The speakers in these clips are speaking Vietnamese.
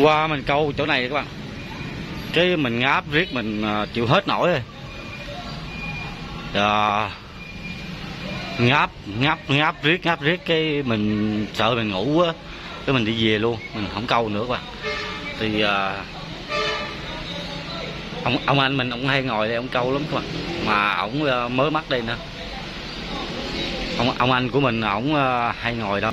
qua mình câu chỗ này các bạn. Cái mình ngáp riết mình à, chịu hết nổi rồi. À, ngáp ngáp ngáp riết ngáp riết cái mình sợ mình ngủ á cái mình đi về luôn mình không câu nữa các bạn. Thì à, ông ông anh mình ông hay ngồi đây ông câu lắm các bạn. Mà ổng à, mới mắt đây nữa ông ông anh của mình ổng à, hay ngồi đó.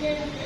thế này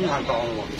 经常找我。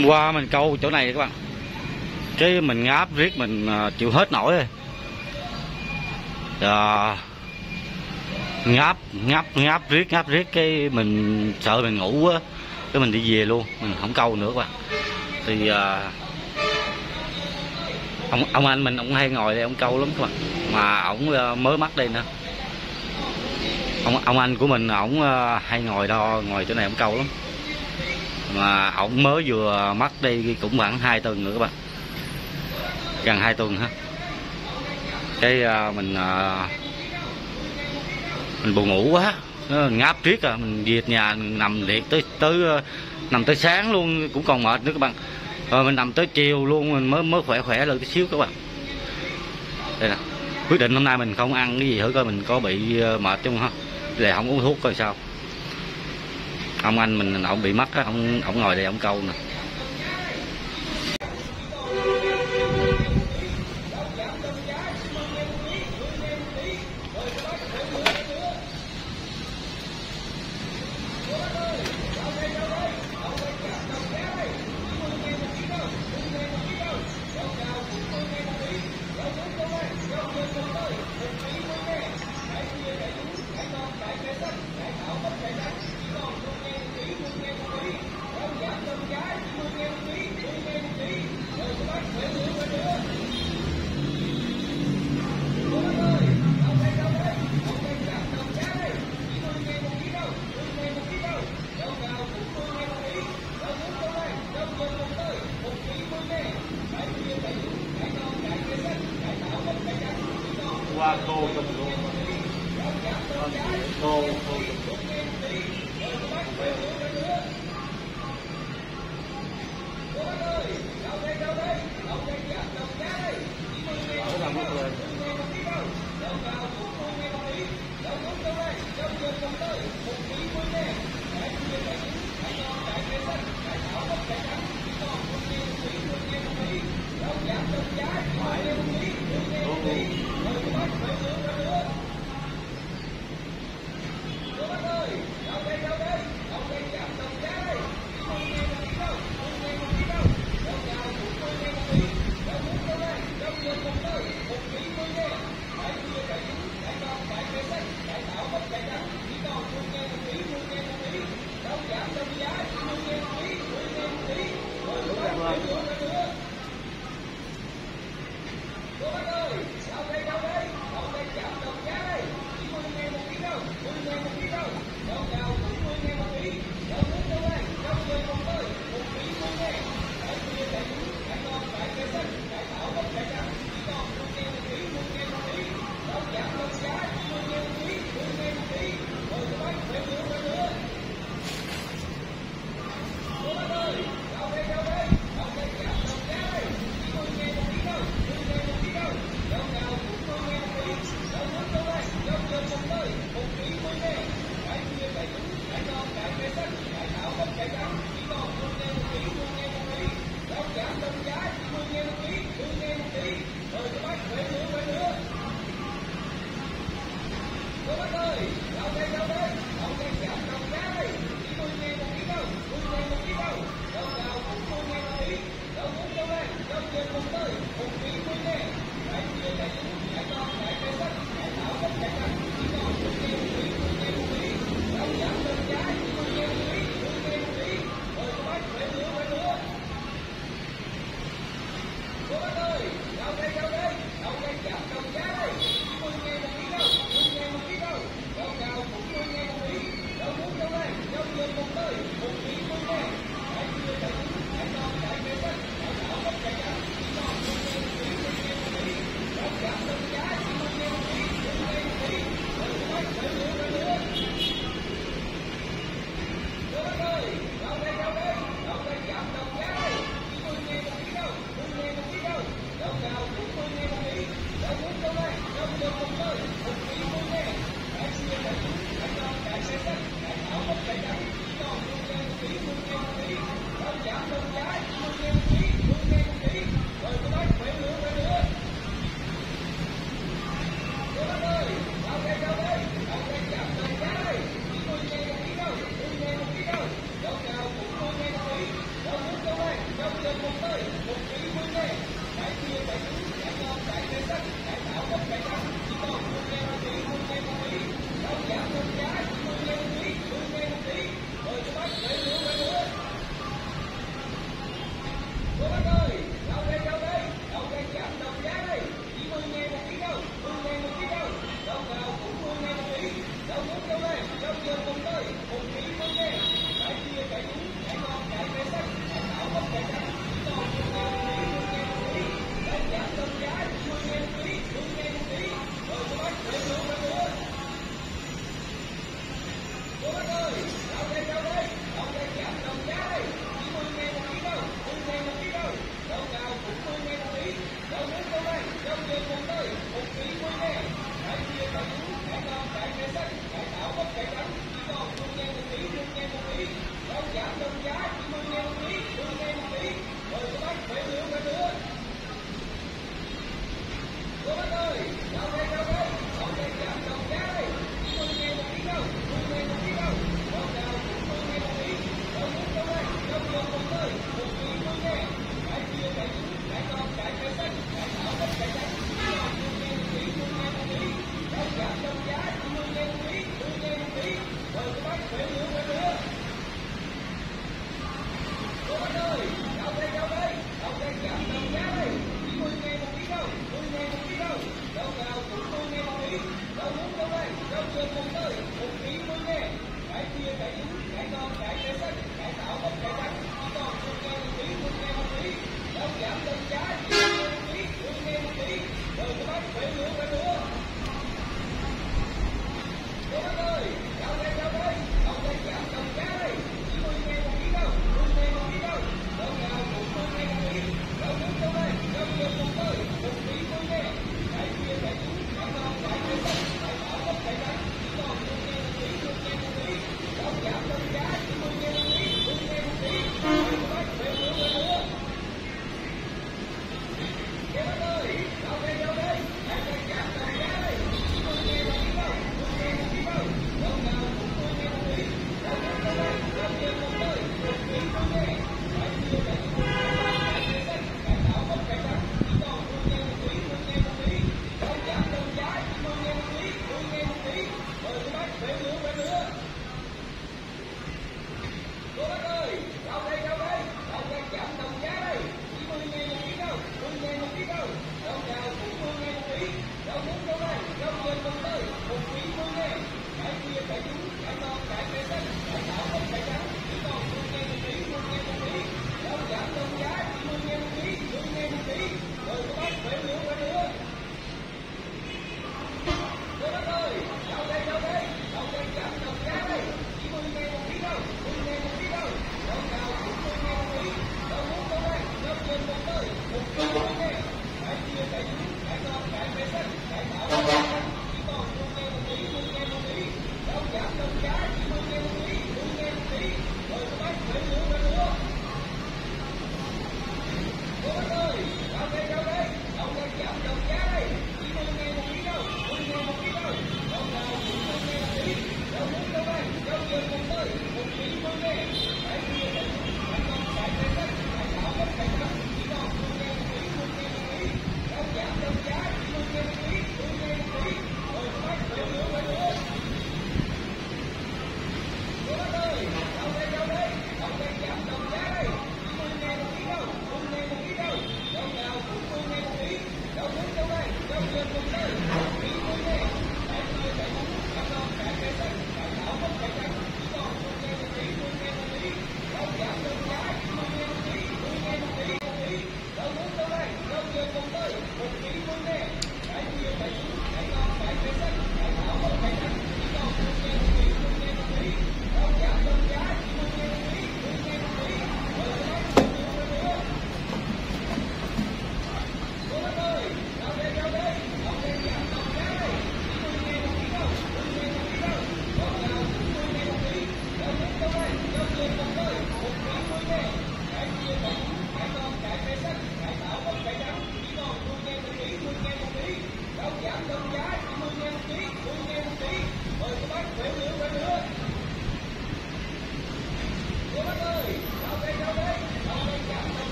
Hôm qua mình câu chỗ này các bạn. Cái mình ngáp riết mình à, chịu hết nổi rồi. À, ngáp ngáp ngáp riết ngáp riết cái mình sợ mình ngủ quá cái mình đi về luôn mình không câu nữa các bạn. Thì à, ông ông anh mình ông hay ngồi đây ông câu lắm các bạn. Mà ổng à, mới mắt đây nữa ông ông anh của mình ổng à, hay ngồi đo ngồi chỗ này ông câu lắm mà ổng mới vừa mất đi cũng khoảng 2 tuần nữa các bạn. Gần 2 tuần ha. Cái uh, mình uh, mình buồn ngủ quá. Ngáp triết à mình về nhà mình nằm liệt tới tới uh, nằm tới sáng luôn cũng còn mệt nữa các bạn. Rồi mình nằm tới chiều luôn mình mới mới khỏe khỏe lên tí xíu các bạn. Đây nè quyết định hôm nay mình không ăn cái gì thử coi mình có bị à, mệt không ha. Để không uống thuốc coi sao ông anh mình ông bị mất á ông ông ngồi đây ông câu nè.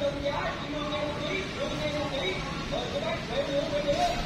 dân giá, chỉ nâng ngay một tí, nâng ngay một tí, mời các bác về nữa, về nữa.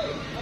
Oh!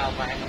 Video mình đến đây